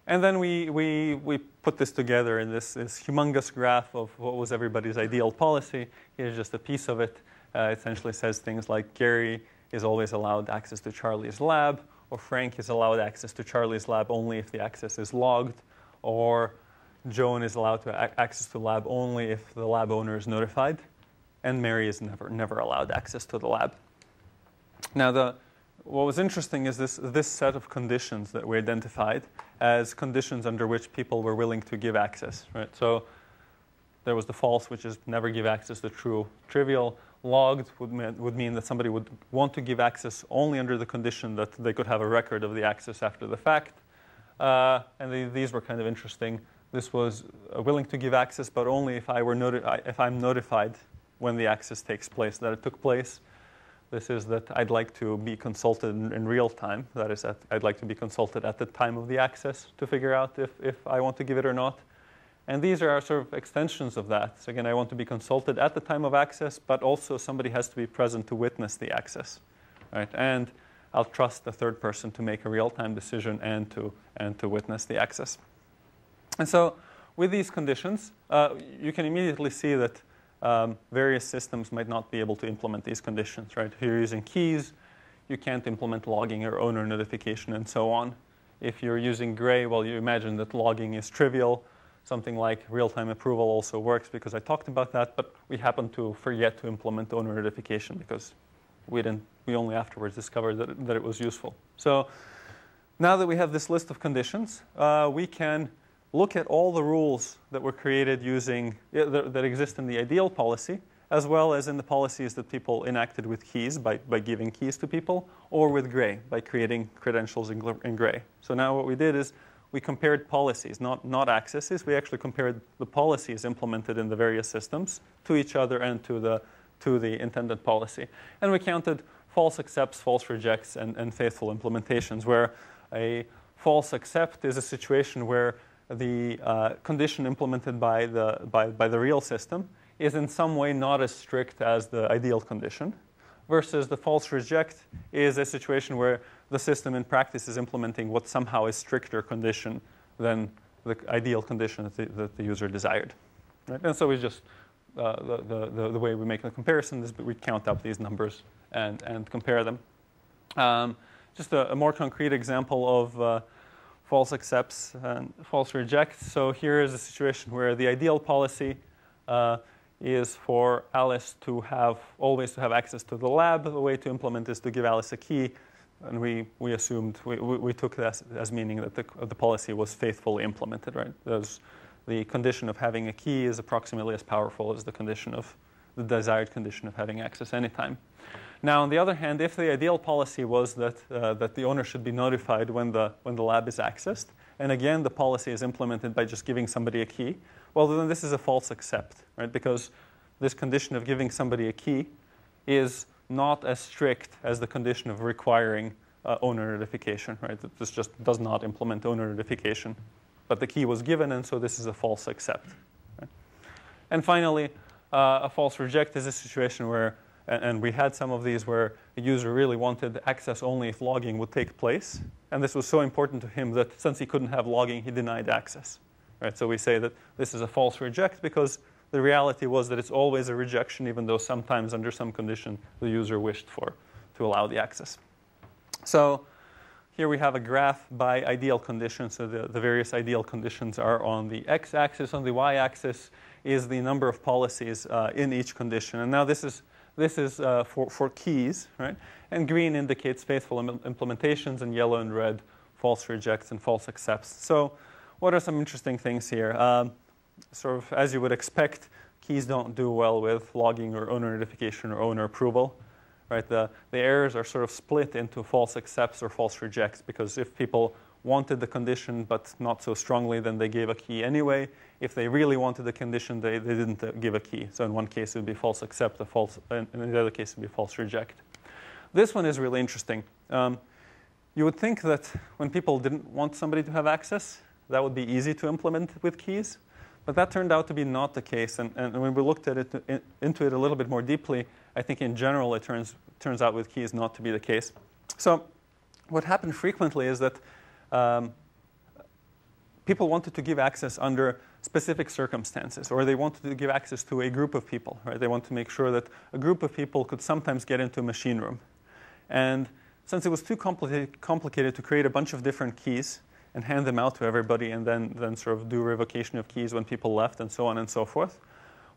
and then we, we, we put this together in this, this humongous graph of what was everybody's ideal policy. Here's just a piece of it. Uh, essentially says things like Gary is always allowed access to Charlie's lab, or Frank is allowed access to Charlie's lab only if the access is logged, or Joan is allowed to access to lab only if the lab owner is notified, and Mary is never, never allowed access to the lab. Now, the, what was interesting is this, this set of conditions that we identified as conditions under which people were willing to give access. Right? So there was the false, which is never give access to true, trivial. Logged would mean, would mean that somebody would want to give access only under the condition that they could have a record of the access after the fact. Uh, and the, these were kind of interesting. This was uh, willing to give access, but only if, I were noti- if I'm notified when the access takes place, that it took place. This is that I'd like to be consulted in, in real time. That is, I'd like to be consulted at the time of the access to figure out if, if I want to give it or not. And these are sort of extensions of that. So again, I want to be consulted at the time of access, but also somebody has to be present to witness the access. Right? And I'll trust the third person to make a real-time decision and to, and to witness the access. And so with these conditions, uh, you can immediately see that um, various systems might not be able to implement these conditions, right? If you're using keys, you can't implement logging or owner notification and so on. If you're using Grey, well, you imagine that logging is trivial. Something like real-time approval also works because I talked about that, but we happen to forget to implement owner notification because we didn't. We only afterwards discovered that, that it was useful. So now that we have this list of conditions, uh, we can look at all the rules that were created using, that, exist in the ideal policy, as well as in the policies that people enacted with keys by, by giving keys to people, or with Grey by creating credentials in, in Grey. So now what we did is we compared policies, not, not accesses. We actually compared the policies implemented in the various systems to each other and to the, to the intended policy. And we counted false accepts, false rejects, and, and faithful implementations, where a false accept is a situation where the uh, condition implemented by the, by, by the real system is in some way not as strict as the ideal condition, versus the false reject is a situation where the system in practice is implementing what somehow is stricter condition than the ideal condition that the, that the user desired. Right? And so we just, uh, the, the, the way we make the comparison is we count up these numbers and, and compare them. Um, just a, a, more concrete example of uh, false accepts and false rejects. So here is a situation where the ideal policy uh, is for Alice to have always to have access to the lab. The way to implement is to give Alice a key. and we, we assumed, we, we, we took that as, meaning that the, the policy was faithfully implemented, right? Those, the condition of having a key is approximately as powerful as the condition of the desired condition of having access anytime. Now, on the other hand, if the ideal policy was that, uh, that the owner should be notified when the, when the lab is accessed, and again, the policy is implemented by just giving somebody a key, well, then this is a false accept, right? Because this condition of giving somebody a key is not as strict as the condition of requiring uh, owner notification, right? This just does not implement owner notification. But the key was given, and so this is a false accept. Right? And finally, uh, a false reject is a situation where, and we had some of these where a user really wanted access only if logging would take place. And this was so important to him that since he couldn't have logging, he denied access. Right? So we say that this is a false reject because the reality was that it's always a rejection, even though sometimes under some condition the user wished for to allow the access. So here we have a graph by ideal conditions. So the, the various ideal conditions are on the x-axis. On the y-axis is the number of policies uh, in each condition. And now this is, this is uh, for, for keys, right? And green indicates faithful Im- implementations, and yellow and red false rejects and false accepts. So what are some interesting things here? Um, sort of as you would expect, keys don't do well with logging or owner notification or owner approval. Right? The, the errors are sort of split into false accepts or false rejects because if people wanted the condition but not so strongly, then they gave a key anyway. If they really wanted the condition, they, they didn't uh, give a key. So in one case it would be false accept, a false, in the other case it would be false reject. This one is really interesting. Um, you would think that when people didn't want somebody to have access, that would be easy to implement with keys. But that turned out to be not the case. And, and when we looked at it, in, into it a little bit more deeply, I think in general it turns, turns out with keys not to be the case. So what happened frequently is that um, people wanted to give access under specific circumstances, or they wanted to give access to a group of people. Right? They want to make sure that a group of people could sometimes get into a machine room. And since it was too complicated, complicated to create a bunch of different keys, and hand them out to everybody and then, then sort of do revocation of keys when people left and so on and so forth.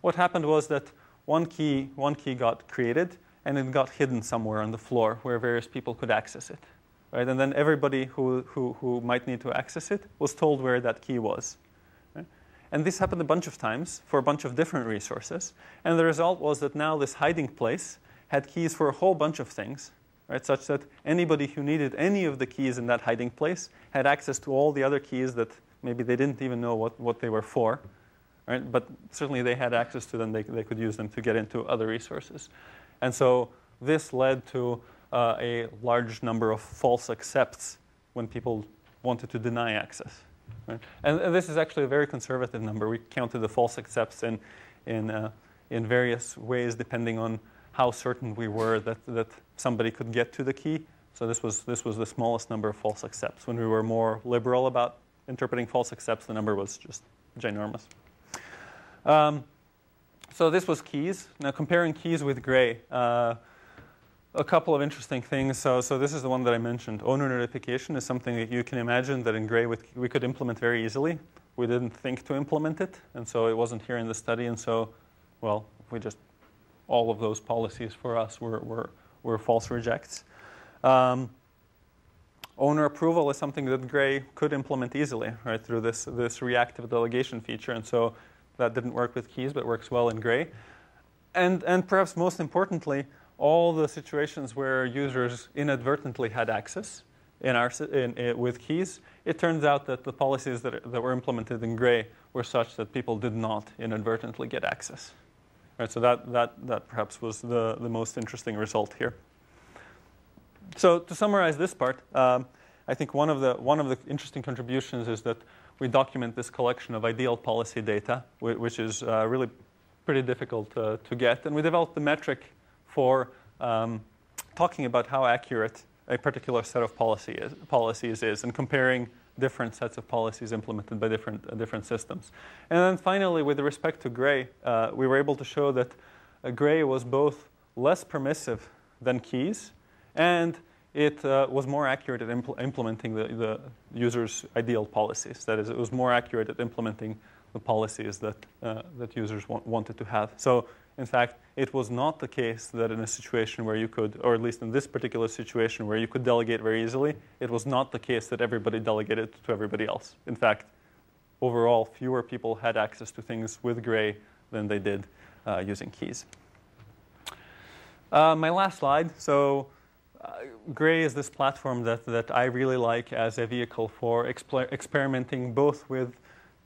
What happened was that one key, one key got created and it got hidden somewhere on the floor where various people could access it. Right? And then everybody who, who, who might need to access it was told where that key was. And this happened a bunch of times for a bunch of different resources. And the result was that now this hiding place had keys for a whole bunch of things right, such that anybody who needed any of the keys in that hiding place had access to all the other keys that maybe they didn't even know what, what they were for. Right? But certainly they had access to them, they, they could use them to get into other resources. And so this led to uh, a large number of false accepts when people wanted to deny access. Right? And, and, this is actually a very conservative number. We counted the false accepts in, in, uh, in various ways depending on how certain we were that, that somebody could get to the key. So this was, this was the smallest number of false accepts. When we were more liberal about interpreting false accepts, the number was just ginormous. Um, so this was keys. Now comparing keys with Grey, uh, a couple of interesting things. So, so this is the one that I mentioned. Owner notification is something that you can imagine that in Grey we could implement very easily. We didn't think to implement it, and so it wasn't here in the study, and so, well, we just all of those policies for us were, were, were false rejects. Um, owner approval is something that Grey could implement easily, right, through this, this reactive delegation feature. And so that didn't work with keys, but works well in Grey. And, and perhaps most importantly, all the situations where users inadvertently had access in our, in, in, with keys, it turns out that the policies that, that were implemented in Grey were such that people did not inadvertently get access. So that, that, that perhaps was the, the most interesting result here. So to summarize this part, um, I think one of, the, one of the interesting contributions is that we document this collection of ideal policy data, which is uh, really pretty difficult uh, to get. And we developed the metric for um, talking about how accurate a particular set of policy is, policies is and comparing different sets of policies implemented by different, uh, different systems. And then finally, with respect to Grey, uh, we were able to show that uh, Grey was both less permissive than keys, and it uh, was more accurate at impl- implementing the, the user's ideal policies. That is, it was more accurate at implementing the policies that, uh, that users wa- wanted to have. So, in fact, it was not the case that in a situation where you could, or at least in this particular situation where you could delegate very easily, it was not the case that everybody delegated to everybody else. In fact, overall, fewer people had access to things with Grey than they did uh, using keys. Uh, my last slide. So, uh, Grey is this platform that, that I really like as a vehicle for exper- experimenting both with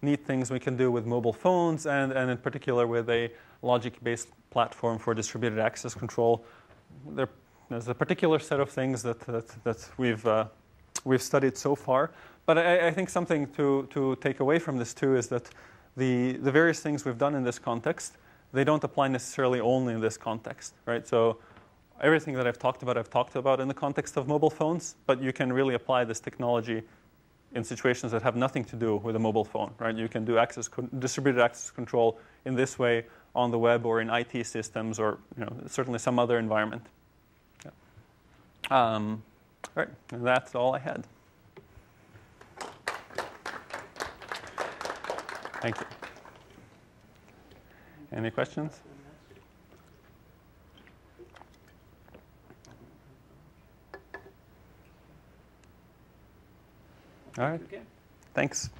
neat things we can do with mobile phones and, and in particular with a logic based platform for distributed access control. There, there's a particular set of things that, that, that we've, uh, we've studied so far. But I, I, think something to, to take away from this too is that the, the various things we've done in this context, they don't apply necessarily only in this context, right? So everything that I've talked about, I've talked about in the context of mobile phones, but you can really apply this technology in situations that have nothing to do with a mobile phone, right? You can do access distributed access control in this way on the web or in IT systems or you know, certainly some other environment. Yeah. Um, all right, and that's all I had. Thank you. Any questions? All right. Okay. Thanks.